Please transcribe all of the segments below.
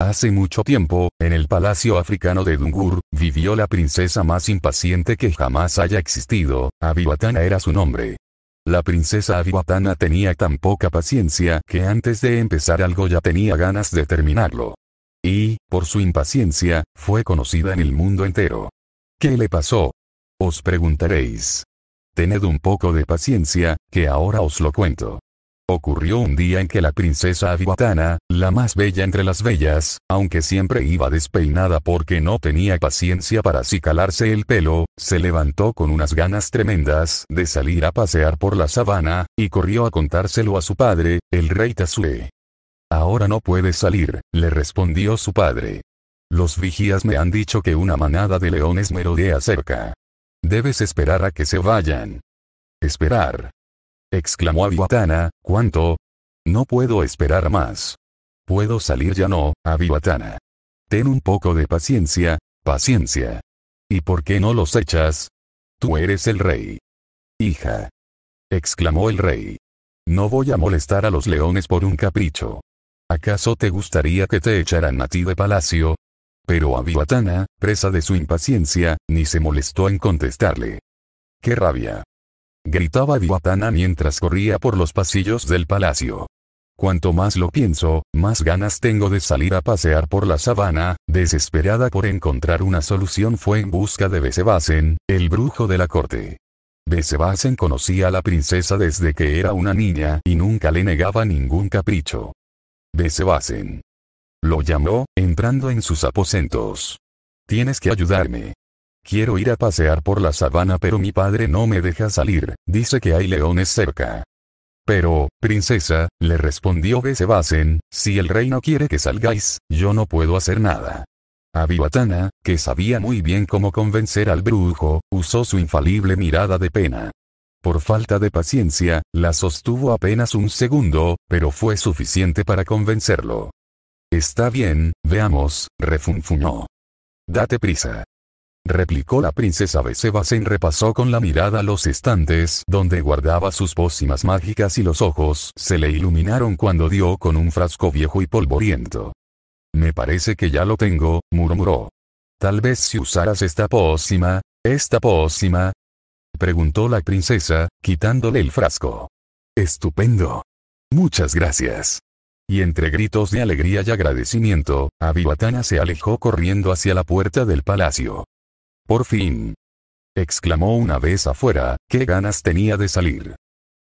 Hace mucho tiempo, en el palacio africano de Dungur, vivió la princesa más impaciente que jamás haya existido, Abiwatana era su nombre. La princesa Abiwatana tenía tan poca paciencia que antes de empezar algo ya tenía ganas de terminarlo. Y, por su impaciencia, fue conocida en el mundo entero. ¿Qué le pasó? Os preguntaréis. Tened un poco de paciencia, que ahora os lo cuento. Ocurrió un día en que la princesa Avivatana, la más bella entre las bellas, aunque siempre iba despeinada porque no tenía paciencia para acicalarse el pelo, se levantó con unas ganas tremendas de salir a pasear por la sabana, y corrió a contárselo a su padre, el rey Tasue. Ahora no puedes salir, le respondió su padre. Los vigías me han dicho que una manada de leones merodea cerca. Debes esperar a que se vayan. Esperar exclamó Abiwatana, ¿cuánto? No puedo esperar más. Puedo salir ya no, Abiwatana. Ten un poco de paciencia, paciencia. ¿Y por qué no los echas? Tú eres el rey. Hija. exclamó el rey. No voy a molestar a los leones por un capricho. ¿Acaso te gustaría que te echaran a ti de palacio? Pero Abiwatana, presa de su impaciencia, ni se molestó en contestarle. ¡Qué rabia! Gritaba Diwatana mientras corría por los pasillos del palacio. Cuanto más lo pienso, más ganas tengo de salir a pasear por la sabana, desesperada por encontrar una solución fue en busca de Besebasen, el brujo de la corte. Besebasen conocía a la princesa desde que era una niña y nunca le negaba ningún capricho. Besebasen. Lo llamó, entrando en sus aposentos. Tienes que ayudarme. Quiero ir a pasear por la sabana pero mi padre no me deja salir, dice que hay leones cerca. Pero, princesa, le respondió Besebasen, si el rey no quiere que salgáis, yo no puedo hacer nada. Abiwatana, que sabía muy bien cómo convencer al brujo, usó su infalible mirada de pena. Por falta de paciencia, la sostuvo apenas un segundo, pero fue suficiente para convencerlo. Está bien, veamos, refunfuñó. Date prisa replicó la princesa Besebasen repasó con la mirada los estantes donde guardaba sus pócimas mágicas y los ojos se le iluminaron cuando dio con un frasco viejo y polvoriento. Me parece que ya lo tengo, murmuró. Tal vez si usaras esta pócima, esta pócima. Preguntó la princesa, quitándole el frasco. Estupendo. Muchas gracias. Y entre gritos de alegría y agradecimiento, Abiwatana se alejó corriendo hacia la puerta del palacio. Por fin. exclamó una vez afuera, qué ganas tenía de salir.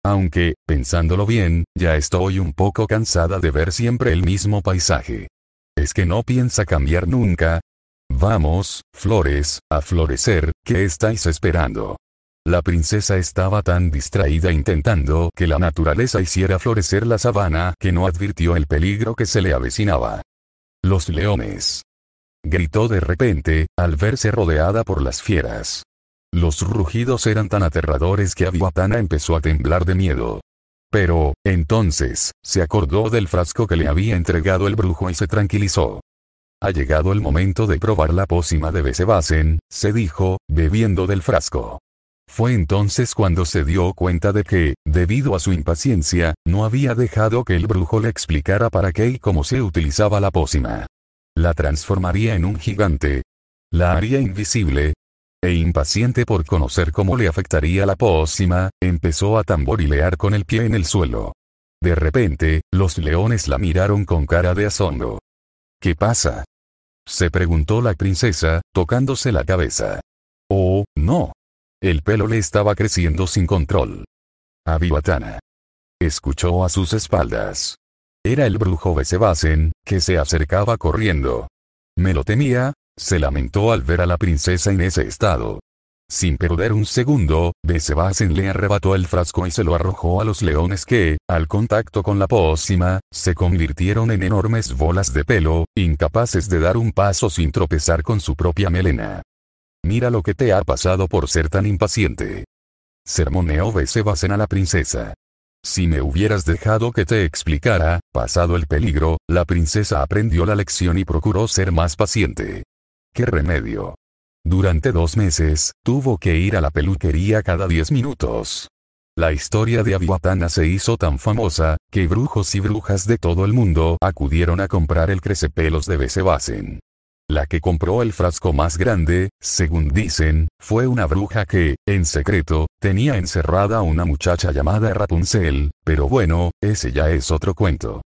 Aunque, pensándolo bien, ya estoy un poco cansada de ver siempre el mismo paisaje. ¿Es que no piensa cambiar nunca? Vamos, flores, a florecer, ¿qué estáis esperando? La princesa estaba tan distraída intentando que la naturaleza hiciera florecer la sabana que no advirtió el peligro que se le avecinaba. Los leones gritó de repente, al verse rodeada por las fieras. Los rugidos eran tan aterradores que Abiwatana empezó a temblar de miedo. Pero, entonces, se acordó del frasco que le había entregado el brujo y se tranquilizó. Ha llegado el momento de probar la pócima de Besebasen, se dijo, bebiendo del frasco. Fue entonces cuando se dio cuenta de que, debido a su impaciencia, no había dejado que el brujo le explicara para qué y cómo se utilizaba la pócima la transformaría en un gigante. La haría invisible. E impaciente por conocer cómo le afectaría la pócima, empezó a tamborilear con el pie en el suelo. De repente, los leones la miraron con cara de asombro. ¿Qué pasa? se preguntó la princesa, tocándose la cabeza. Oh, no. El pelo le estaba creciendo sin control. Abiwatana. Escuchó a sus espaldas. Era el brujo Besebasen, que se acercaba corriendo. Me lo temía, se lamentó al ver a la princesa en ese estado. Sin perder un segundo, Besebasen le arrebató el frasco y se lo arrojó a los leones que, al contacto con la pócima, se convirtieron en enormes bolas de pelo, incapaces de dar un paso sin tropezar con su propia melena. Mira lo que te ha pasado por ser tan impaciente. Sermoneó Besebasen a la princesa. Si me hubieras dejado que te explicara, pasado el peligro, la princesa aprendió la lección y procuró ser más paciente. ¿Qué remedio? Durante dos meses, tuvo que ir a la peluquería cada diez minutos. La historia de Avihuatana se hizo tan famosa, que brujos y brujas de todo el mundo acudieron a comprar el crecepelos de Besebasen. La que compró el frasco más grande, según dicen, fue una bruja que, en secreto, tenía encerrada a una muchacha llamada Rapunzel, pero bueno, ese ya es otro cuento.